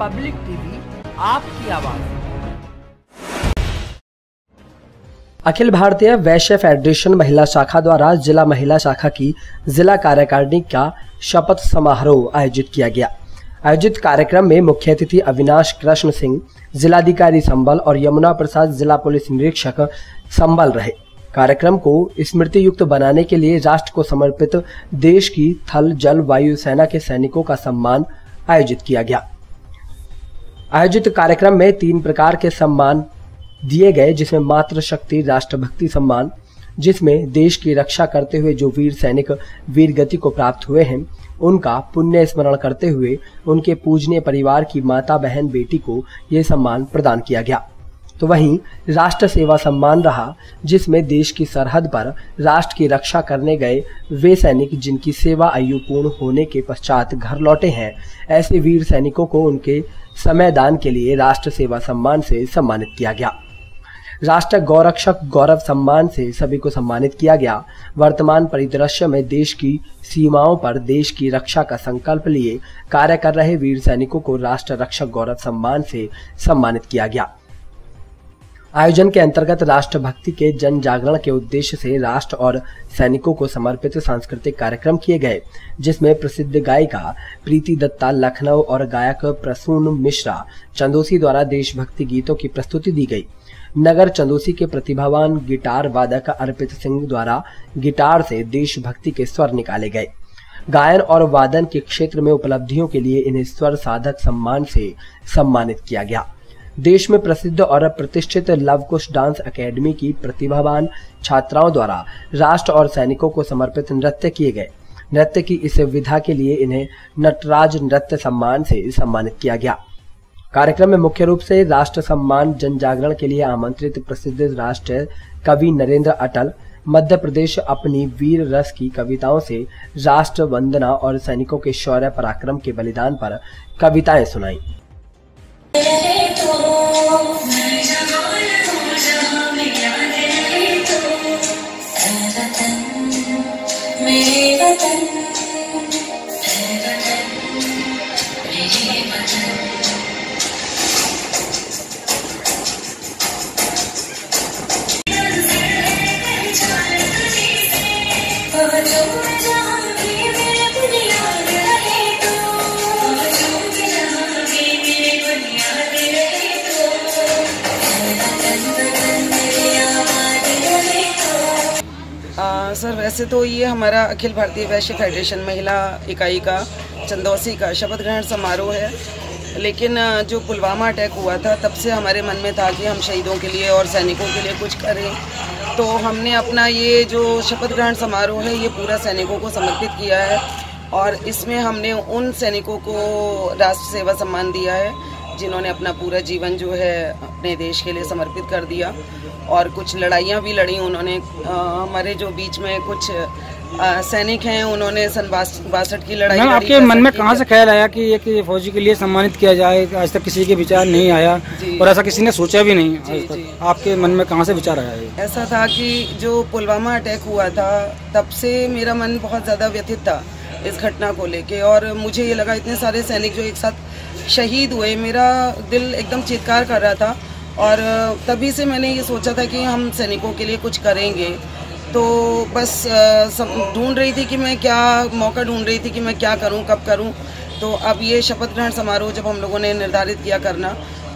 Public TV, आपकी आवाज़। अखिल भारतीय वैश्य federation महिला शाखा द्वारा जिला महिला शाखा की जिला कार्यकारिणी का शपथ समारोह आयोजित किया गया। आयोजित कार्यक्रम में मुख्य अतिथि अविनाश कृष्ण सिंह, जिलाधिकारी संबल और यमुना प्रसाद जिला पुलिस निरीक्षक संबल रहे। कार्यक्रम को स्मृति युक्त बनाने के लिए राष्ट्र को समर्पित देश की थल जल वायु सेना के सैनिकों का सम्मान आयोजित किया गया। आयोजित कार्यक्रम में तीन प्रकार के सम्मान दिए गए, जिसमें मातृ शक्ति राष्ट्रभक्ति सम्मान, जिसमें देश की रक्षा करते हुए जो वीर सैनिक वीर गति को प्राप्त हुए हैं, उनका पुण्य स्मरण करते हुए उनके पूजनीय परिवार की माता, बहन, बेटी को यह सम्मान प्रदान किया गया। तो वहीं राष्ट्र सेवा सम्मान रहा, जिसमें देश की सरहद पर राष्ट्र की रक्षा करने गए वे सैनिक जिनकी सेवा आयु पूर्ण होने के पश्चात घर लौटे हैं, ऐसे वीर सैनिकों को उनके समय दान के लिए राष्ट्र सेवा सम्मान से सम्मानित किया गया। राष्ट्र गौरक्षक गौरव सम्मान से सभी को सम्मानित किया गया। वर्तमान परिदृश्य में देश की सीमाओं पर देश की रक्षा का संकल्प लिए कार्य कर रहे वीर सैनिकों को राष्ट्र रक्षक गौरव सम्मान से सम्मानित किया गया। आयोजन के अंतर्गत राष्ट्रभक्ति के जन जागरण के उद्देश्य से राष्ट्र और सैनिकों को समर्पित सांस्कृतिक कार्यक्रम किए गए, जिसमें प्रसिद्ध गायिका प्रीति दत्ता, लखनऊ और गायक प्रसून मिश्रा चंदोसी द्वारा देशभक्ति गीतों की प्रस्तुति दी गई। नगर चंदोसी के प्रतिभावान गिटार वादक अर्पित सिंह द्वारा गिटार से देशभक्ति के स्वर निकाले गए। गायन और वादन के क्षेत्र में उपलब्धियों के लिए इन्हें स्वर साधक सम्मान से सम्मानित किया गया। देश में प्रसिद्ध और प्रतिष्ठित लवकुश डांस एकेडमी की प्रतिभावान छात्राओं द्वारा राष्ट्र और सैनिकों को समर्पित नृत्य किए गए। नृत्य की इस विधा के लिए इन्हें नटराज नृत्य सम्मान से सम्मानित किया गया। कार्यक्रम में मुख्य रूप से राष्ट्र सम्मान जन जागरण के लिए आमंत्रित प्रसिद्ध राष्ट्र कवि नरेंद्र अटल, मध्य प्रदेश अपनी वीर रस की कविताओं से राष्ट्र वंदना और सैनिकों के शौर्य पराक्रम के बलिदान पर कविताएँ सुनाई। मेरे वतन सर, वैसे तो ये हमारा अखिल भारतीय वैश्य फेडरेशन महिला इकाई का, चंदौसी का शपथ ग्रहण समारोह है। लेकिन जो पुलवामा अटैक हुआ था, तब से हमारे मन में था कि हम शहीदों के लिए और सैनिकों के लिए कुछ करें। तो हमने अपना ये जो शपथ ग्रहण समारोह है, ये पूरा सैनिकों को समर्पित किया है। और इसमें हमने उन सैनिकों को राष्ट्र सेवा सम्मान दिया है। जिन्होंने अपना पूरा जीवन जो है अपने देश के लिए समर्पित कर दिया और कुछ लड़ाइयाँ भी लड़ी उन्होंने। आ, हमारे जो बीच में कुछ आ, सैनिक हैं उन्होंने सन बासठ की लड़ाई आपके मन में कहाँ से ख्याल आया कि एक फौजी के लिए सम्मानित किया जाए? आज तक किसी के विचार नहीं आया और ऐसा किसी ने सोचा भी नहीं आज तक। आपके मन में कहाँ से विचार आया ऐसा था कि जो पुलवामा अटैक हुआ था तब से मेरा मन बहुत ज़्यादा व्यथित था। इस घटना को लेके और मुझे ये लगा इतने सारे सैनिक जो एक साथ शहीद हुए, मेरा दिल एकदम चित्कार कर रहा था और तभी से मैंने ये सोचा था कि हम सैनिकों के लिए कुछ करेंगे। तो बस ढूंढ रही थी कि मैं क्या मौका ढूंढ रही थी कि मैं क्या करूँ, कब करूँ। तो अब ये शपथ ग्रहण समारोह जब हम लोगों ने निर्धारित किया करना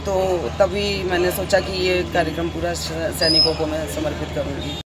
तो तभी मैंने सोचा कि ये कार्यक्रम पूरा सैनिकों को मैं समर्पित करूँगी।